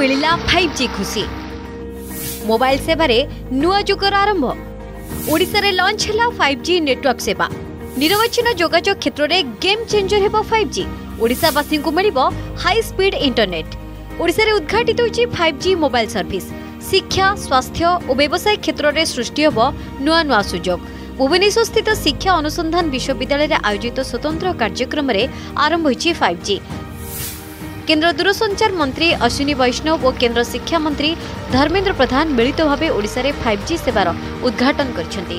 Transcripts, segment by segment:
ମିଳିଲା five G ଖୁସି mobile ସେବାରେ ନୂଆ ଯୁଗର ଆରମ୍ଭ ଓଡ଼ିଶାରେ ଲଞ୍ଚ ହେଲା ଫାଇଭ୍ ଜି ନେଟୱାର୍କ ସେବା ନିରବଚ୍ଛିନ୍ନ ଯୋଗାଯୋଗ କ୍ଷେତ୍ରରେ ଗେମ୍ ଚେଞ୍ଜର ହେବ ଫାଇଭ୍ ଜି ଓଡ଼ିଶାବାସୀଙ୍କୁ ମିଳିବ ହାଇ ସ୍ପିଡ୍ ଇଣ୍ଟରନେଟ୍ ଓଡ଼ିଶାରେ ଉଦ୍ଘାଟିତ ହୋଇଛି ଫାଇଭ୍ ଜି ମୋବାଇଲ ସର୍ଭିସ୍ ଶିକ୍ଷା ସ୍ୱାସ୍ଥ୍ୟ ଓ ବ୍ୟବସାୟ କ୍ଷେତ୍ରରେ ସୃଷ୍ଟି ହେବ ନୂଆ ନୂଆ ସୁଯୋଗ ଭୁବନେଶ୍ୱରସ୍ଥିତ ଶିକ୍ଷା ଅନୁସନ୍ଧାନ ବିଶ୍ୱବିଦ୍ୟାଳୟରେ ଆୟୋଜିତ ସ୍ୱତନ୍ତ୍ର କାର୍ଯ୍ୟକ୍ରମରେ ଆରମ୍ଭ ହୋଇଛି ଫାଇଭ୍ ଜି କେନ୍ଦ୍ର ଦୂରସଞ୍ଚାର ମନ୍ତ୍ରୀ ଅଶ୍ୱିନୀ ବୈଷ୍ଣବ ଓ କେନ୍ଦ୍ର ଶିକ୍ଷାମନ୍ତ୍ରୀ ଧର୍ମେନ୍ଦ୍ର ପ୍ରଧାନ ମିଳିତ ଭାବେ ଓଡ଼ିଶାରେ ଫାଇଭ୍ ଜି ସେବାର ଉଦ୍ଘାଟନ କରିଛନ୍ତି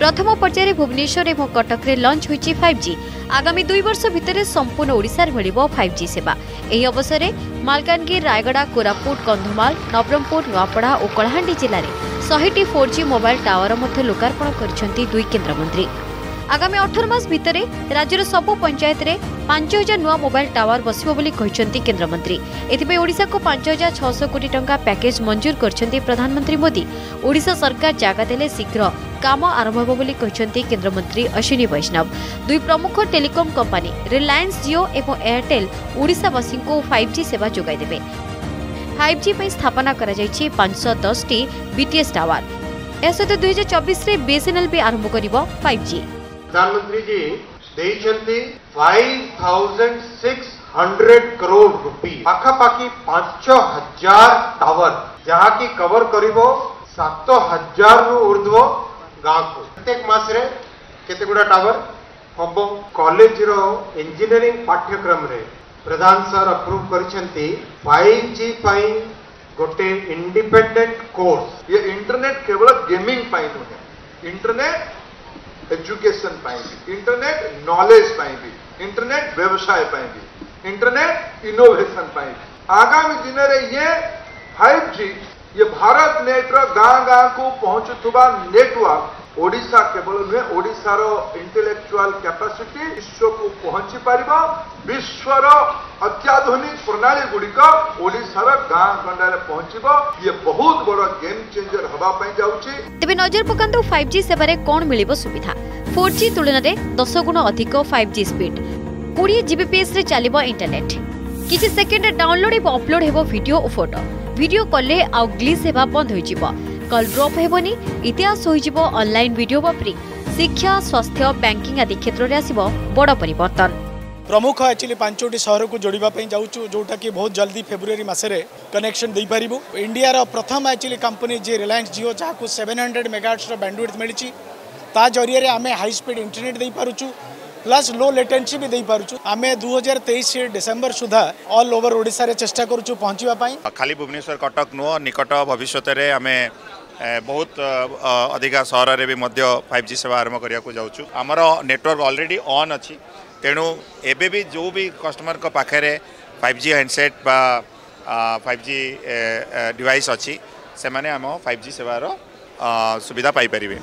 ପ୍ରଥମ ପର୍ଯ୍ୟାୟରେ ଭୁବନେଶ୍ୱର ଏବଂ କଟକରେ ଲଞ୍ଚ ହୋଇଛି ଫାଇଭ୍ ଜି ଆଗାମୀ ଦୁଇ ବର୍ଷ ଭିତରେ ସମ୍ପୂର୍ଣ୍ଣ ଓଡ଼ିଶାରେ ମିଳିବ ଫାଇଭ୍ ଜି ସେବା ଏହି ଅବସରରେ ମାଲକାନଗିରି ରାୟଗଡ଼ା କୋରାପୁଟ କନ୍ଧମାଳ ନବରଙ୍ଗପୁର ନୂଆପଡ଼ା ଓ କଳାହାଣ୍ଡି ଜିଲ୍ଲାରେ ଶହେଟି ଫୋର୍ ଜି ମୋବାଇଲ୍ ଟାୱାର ମଧ୍ୟ ଲୋକାର୍ପଣ କରିଛନ୍ତି ଦୁଇ କେନ୍ଦ୍ରମନ୍ତ୍ରୀ आगामी अठर मस भितर राज्य पंचायत में पांच हजार नुआ मोबाइल टावर बस केन्द्रमंत्री एथपाईशा को पांच हजार छःश कोटी टा पैकेज मंजूर कर प्रधानमंत्री मोदी ओडा सरकार जगह देने शीघ्र कम आरंभ हो केन्द्रमंत्री अश्विनी वैष्णव दुई प्रमुख टेलिकम कंपानी रिलायंस जिओ और एयरटेल ओडावासी को फाइव जि सेवा जगैदे फाइव जि स्थापना करा करटीएस टावर यह सहित दुई हजार चबिश में बीएसएनएल भी आरंभ कर फाइव जी प्रधानमंत्री जी देखते five thousand six hundred crore rupee पखापाखि पांच हजार टावर जहां कवर कर सत हजार रु ऊर्ध गांव को प्रत्येक मस गुड़ा टावर हम कलेज इंजीनियरिंग पाठ्यक्रम रे प्रधान सर अप्रूव कर गोटे इंडिपेंडेंट कोर्स ये इंटरनेट केवल गेमिंग नुह इंटरनेट एजुकेशन इंटरनेट नॉलेज भी इंटरनेट व्यवसाय भी इंटरनेट इनोवेशन भी आगामी दिन में ये फाइव जी ये भारत नेट गांव गांव को पहुंचुवा नेटवर्क ଓଡ଼ିଶା କେବଳ ନୁହେଁ ଓଡ଼ିଶାର ଇଣ୍ଟେଲେକ୍ଚୁଆଲ କ୍ୟାପାସିଟି ବିଶ୍ୱକୁ ପହଞ୍ଚି ପାରିବ ବିଶ୍ୱର ଅତ୍ୟାଧୁନିକ ପ୍ରଣାଳୀ ଗୁଡ଼ିକ ଓଡ଼ିଶାର ଗାଁ ଗଣ୍ଡାରେ ପହଞ୍ଚିବ ଇଏ ବହୁତ ବଡ଼ ଗେମ୍ ଚେଞ୍ଜର ହେବା ପାଇଁ ଯାଉଛି ତେବେ ନଜର ପକାନ୍ତୁ ଫାଇଭ୍ ଜି ସେବାରେ କ'ଣ ମିଳିବ ସୁବିଧା ଫୋର୍ ଜି ତୁଳନାରେ ଦଶ ଗୁଣ ଅଧିକ ଫାଇଭ୍ ଜି ସ୍ପିଡ୍ କୋଡ଼ିଏ ଜିବିପିଏସ୍ରେ ଚାଲିବ ଇଣ୍ଟରନେଟ୍ କିଛି ସେକେଣ୍ଡରେ ଡାଉନଲୋଡ୍ ଏବଂ ଅପଲୋଡ୍ ହେବ ଭିଡିଓ ଓ ଫଟୋ ଭିଡିଓ କଲେ ଆଉ ଗ୍ଲିସ୍ ହେବା ବନ୍ଦ ହୋଇଯିବ कल ड्रप हेबनी इतिहास होइजिबो ऑनलाइन शिक्षा स्वास्थ्य बैंकिंग आदि क्षेत्र में आसीबो बडो परिवर्तन प्रमुख एक्चुअली पांचोटी शहर को जोड़ीबा पई जाउचू जोटा की बहुत जल्दी फेब्रुवारी मासे रे कनेक्शन दे पारिबो इंडिया रो प्रथम एक्चुअली कंपनी जे रिलायंस जियो जाकू 700 मेगाहर्ट्ज रो बैंडविड्थ मिलिची ता जरिए रे आमे इंटरनेट दे पारुचू प्लस लो लेटेन्सी भी ଦେଇପାରୁଛୁ ଆମେ ଦୁଇ ହଜାର ତେଇଶ ଡିସେମ୍ବର ସୁଦ୍ଧା ଅଲ୍ ଓଭର ଓଡ଼ିଶାରେ ଚେଷ୍ଟା କରୁଛୁ ପହଞ୍ଚିବା ପାଇଁ ଖାଲି ଭୁବନେଶ୍ୱର କଟକ ନୁହଁ ନିକଟ ଭବିଷ୍ୟତରେ ଆମେ ବହୁତ ଅଧିକା ସହରରେ ବି ମଧ୍ୟ ଫାଇଭ୍ ଜି ସେବା ଆରମ୍ଭ କରିବାକୁ ଯାଉଛୁ ଆମର ନେଟୱାର୍କ ଅଲରେଡ଼ି ଅନ୍ ଅଛି ତେଣୁ ଏବେ ବି ଯେଉଁ ବି କଷ୍ଟମରଙ୍କ ପାଖରେ ଫାଇଭ୍ ଜି ହ୍ୟାଣ୍ଡସେଟ୍ ବା ଫାଇଭ୍ ଜି ଡିଭାଇସ୍ ଅଛି ସେମାନେ ଆମ ଫାଇଭ୍ ଜି ସେବାର ସୁବିଧା ପାଇପାରିବେ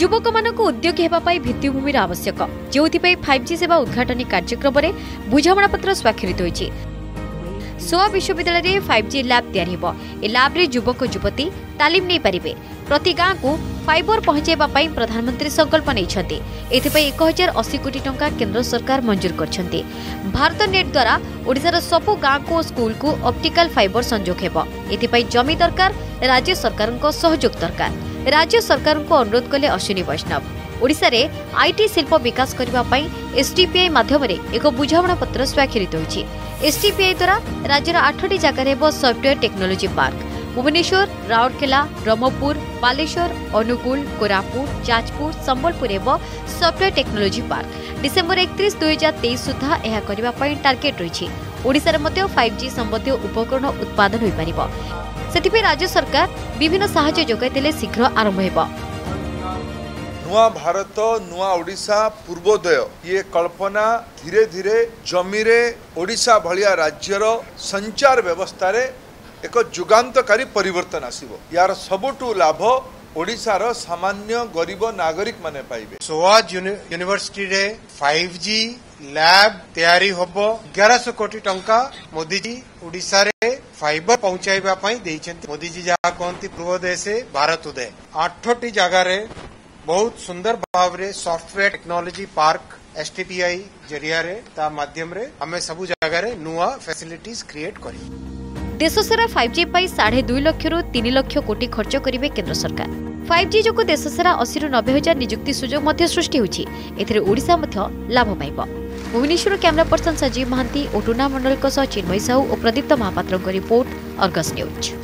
ଯୁବକମାନଙ୍କୁ ଉଦ୍ୟୋଗୀ ହେବା ପାଇଁ ଭିତ୍ତିଭୂମିର ଆବଶ୍ୟକ ଯେଉଁଥିପାଇଁ ଫାଇଭ୍ ଜି ସେବା ଉଦ୍ଘାଟନୀ କାର୍ଯ୍ୟକ୍ରମରେ ବୁଝାମଣାପତ୍ର ସ୍ୱାକ୍ଷରିତ ହୋଇଛି ସୋଆ ବିଶ୍ୱବିଦ୍ୟାଳୟରେ ଫାଇଭ୍ ଜି ଲ୍ୟାବ୍ ତିଆରି ହେବ ଏ ଲ୍ୟାବ୍ରେ ଯୁବକ ଯୁବତୀ ତାଲିମ ନେଇପାରିବେ ପ୍ରତି ଗାଁକୁ ଫାଇବର ପହଞ୍ଚାଇବା ପାଇଁ ପ୍ରଧାନମନ୍ତ୍ରୀ ସଂକଳ୍ପ ନେଇଛନ୍ତି ଏଥିପାଇଁ ଏକ ହଜାର ଅଶୀ କୋଟି ଟଙ୍କା କେନ୍ଦ୍ର ସରକାର ମଞ୍ଜୁର କରିଛନ୍ତି ଭାରତ ନେଟ୍ ଦ୍ୱାରା ଓଡ଼ିଶାର ସବୁ ଗାଁକୁ ଓ ସ୍କୁଲକୁ ଅପ୍ଟିକାଲ ଫାଇବର ସଂଯୋଗ ହେବ ଏଥିପାଇଁ ଜମି ଦରକାର ରାଜ୍ୟ ସରକାରଙ୍କ ସହଯୋଗ ଦରକାର ରାଜ୍ୟ ସରକାରଙ୍କୁ ଅନୁରୋଧ କଲେ ଅଶ୍ୱିନୀ ବୈଷ୍ଣବ ଓଡ଼ିଶାରେ ଆଇଟି ଶିଳ୍ପ ବିକାଶ କରିବା ପାଇଁ ଏସ୍ଡିପିଆଇ ମାଧ୍ୟମରେ ଏକ ବୁଝାମଣାପତ୍ର ସ୍ୱାକ୍ଷରିତ ହୋଇଛି ଏସ୍ଡିପିଆଇ ଦ୍ୱାରା ରାଜ୍ୟର ଆଠଟି ଜାଗାରେ ହେବ software technology park Bhubaneswar Rourkela Brahmapur Baleswar Angul Koraput Jajpur Sambalpur ହେବ ସଫ୍ଟୱେୟାର ଟେକ୍ନୋଲୋଜି ପାର୍କ ଡିସେମ୍ବର ଏକତିରିଶ ଦୁଇହଜାର ତେଇଶ ସୁଦ୍ଧା ଏହା କରିବା ପାଇଁ ଟାର୍ଗେଟ୍ ରହିଛି ଓଡ଼ିଶାରେ ମଧ୍ୟ ଫାଇଭ୍ ଜି ସମ୍ବନ୍ଧୀୟ ଉପକରଣ ଉତ୍ପାଦନ ହୋଇପାରିବ ସେଥିପାଇଁ ରାଜ୍ୟ ସରକାର ବିଭିନ୍ନ ସାହାଯ୍ୟ ଯୋଗାଇ ଦେଲେ ଶୀଘ୍ର ଆରମ୍ଭ ହେବ ନୂଆ ଭାରତ ନୂଆ ଓଡ଼ିଶା ପୂର୍ବୋଦୟ ଇଏ କଳ୍ପନା ଧୀରେ ଧୀରେ ଜମିରେ ଓଡ଼ିଶା ଭଳିଆ ରାଜ୍ୟର ସଞ୍ଚାର ବ୍ୟବସ୍ଥାରେ ଏକ ଯୁଗାନ୍ତକାରୀ ପରିବର୍ତ୍ତନ ଆସିବ ଏହାର ସବୁଠୁ ଲାଭ ଓଡ଼ିଶାର ସାମାନ୍ୟ ଗରିବ ନାଗରିକମାନେ ପାଇବେ ସୋଆ ୟୁନିଭର୍ସିଟିରେ ଫାଇଭ୍ ଜି ଲ୍ୟାବ୍ ତିଆରି ହେବ ଏଗାରଶହ କୋଟି ଟଙ୍କା ମୋଦିଜୀ ଓଡ଼ିଶାରେ ଫାଇବର ପହଞ୍ଚାଇବା ପାଇଁ ଦେଇଛନ୍ତି ମୋଦିଜୀ ଯାହା କହନ୍ତି ପୂର୍ବୋଦୟ ଦେଶ ଭାରତ ଉଦୟ ଆଠଟି ଜାଗାରେ ବହୁତ ସୁନ୍ଦର ଭାବରେ ସଫ୍ଟୱେୟାର ଟେକ୍ନୋଲୋଜି ପାର୍କ ଏସ୍ଟିପିଆଇ ଜରିଆରେ ତା ମାଧ୍ୟମରେ ଆମେ ସବୁ ଜାଗାରେ ନୂଆ ଫ୍ୟାସିଲିଟିଜ୍ କ୍ରିଏଟ୍ କରିବୁ ଦେଶସାରା ଫାଇଭ୍ ଜି ପାଇଁ ସାଢ଼େ ଦୁଇ ଲକ୍ଷରୁ ତିନି ଲକ୍ଷ କୋଟି ଖର୍ଚ୍ଚ କରିବେ କେନ୍ଦ୍ର ସରକାର ଫାଇଭ୍ ଜି ଯୋଗୁଁ ଦେଶସାରା ଅଶୀରୁ ନବେ ହଜାର ନିଯୁକ୍ତି ସୁଯୋଗ ମଧ୍ୟ ସୃଷ୍ଟି ହୋଇଛି ଏଥିରେ ଓଡ଼ିଶା ମଧ୍ୟ ଲାଭ ପାଇବ ଭୁବନେଶ୍ୱର କ୍ୟାମେରା ପର୍ସନ ସଜୀବ ମହାନ୍ତି ଓ ଟୁନା ମଣ୍ଡଳଙ୍କ ସହ ଚିନ୍ମୟୀ ସାହୁ ଓ ପ୍ରଦୀପ୍ତ ମହାପାତ୍ରଙ୍କ ରିପୋର୍ଟ ଅର୍ଗସ୍ ନ୍ୟୁଜ୍